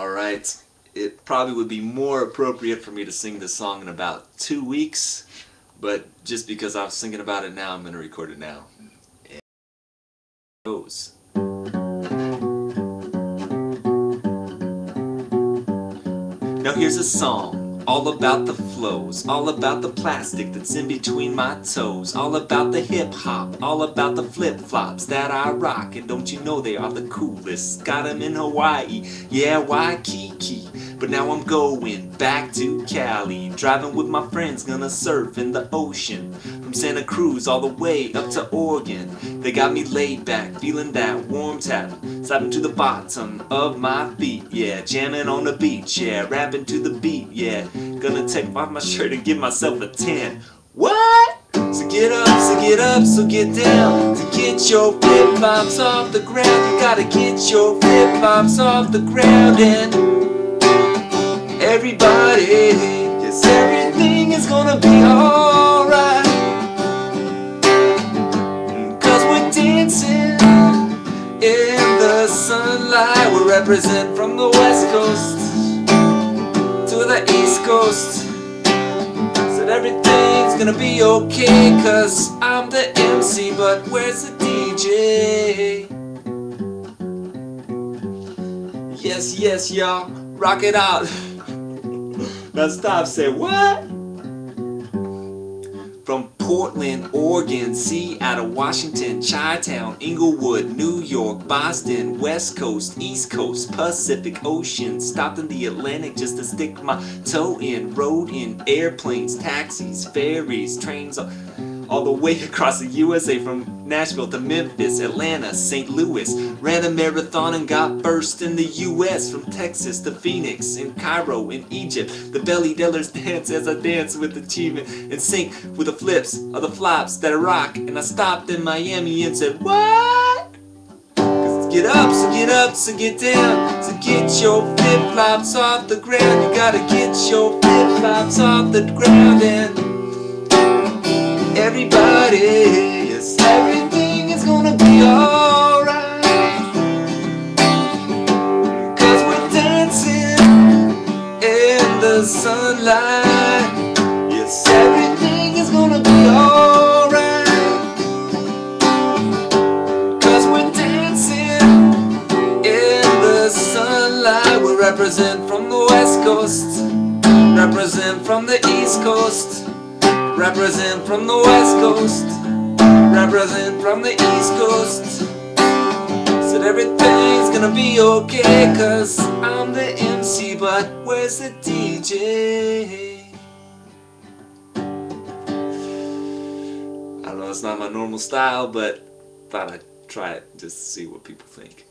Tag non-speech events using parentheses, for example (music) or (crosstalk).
Alright, it probably would be more appropriate for me to sing this song in about two weeks, but just because I was thinking about it now, I'm going to record it now. It goes. Now here's a song all about the flows, all about the plastic that's in between my toes, all about the hip hop, all about the flip flops that I rock. And don't you know they are the coolest? Got them in Hawaii, yeah, Waikiki. But now I'm going back to Cali, driving with my friends, gonna surf in the ocean. From Santa Cruz all the way up to Oregon. They got me laid back, feeling that warm tap, sliding to the bottom of my feet, yeah. Jamming on the beach, yeah. Rapping to the beat, yeah. Gonna take off my shirt and give myself a tan. What? So get up, so get up, so get down. To get your flip flops off the ground, you gotta get your flip flops off the ground and everybody. Yes, everything is gonna be alright. Cause we're dancing in the sunlight. We represent from the west coast to the east coast. Said everything's gonna be okay, cause I'm the MC, but where's the DJ? Yes, yes, y'all, rock it out. Now stop, say what? From Portland, Oregon, Seattle, Washington, Chi-Town, Inglewood, New York, Boston, West Coast, East Coast, Pacific Ocean. Stopped in the Atlantic just to stick my toe in. Rode in airplanes, taxis, ferries, trains all the way (laughs) across the USA from Nashville to Memphis, Atlanta, St. Louis. Ran a marathon and got first in the US from Texas to Phoenix, in Cairo, in Egypt. The belly dellers dance as I dance with achievement and sync with the flips of the flops that I rock. And I stopped in Miami and said, What? Get up, so get up, so get down So get your flip-flops off the ground You gotta get your flip-flops off the ground and everybody. Yes, everything is gonna be alright. Cause we're dancing in the sunlight. Yes, everything is gonna be alright. Cause we're dancing in the sunlight. We represent from the west coast, represent from the east coast. Represent from the west coast. Represent from the east coast. Said everything's gonna be okay Cause I'm the MC But where's the DJ? I don't know, it's not my normal style But thought I'd try it just to see what people think